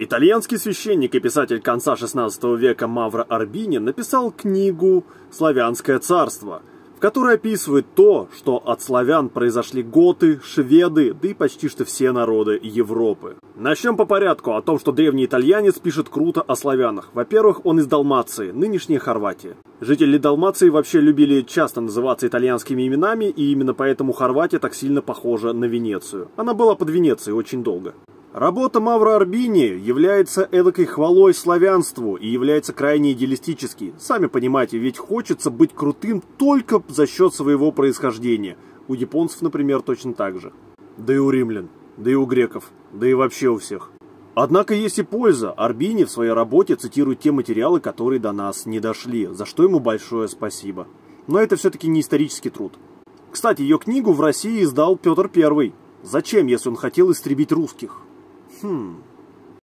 Итальянский священник и писатель конца XVI века Мавро Арбини написал книгу «Славянское царство», в которой описывает то, что от славян произошли готы, шведы, да и почти что все народы Европы. Начнем по порядку о том, что древний итальянец пишет круто о славянах. Во-первых, он из Далмации, нынешняя Хорватия. Жители Далмации вообще любили часто называться итальянскими именами, и именно поэтому Хорватия так сильно похожа на Венецию. Она была под Венецией очень долго. Работа Мавра Арбини является эдакой хвалой славянству и является крайне идеалистической. Сами понимаете, ведь хочется быть крутым только за счет своего происхождения. У японцев, например, точно так же. Да и у римлян, да и у греков, да и вообще у всех. Однако есть и польза. Арбини в своей работе цитирует те материалы, которые до нас не дошли, за что ему большое спасибо. Но это все-таки не исторический труд. Кстати, ее книгу в России издал Петр I. Зачем, если он хотел истребить русских? 哼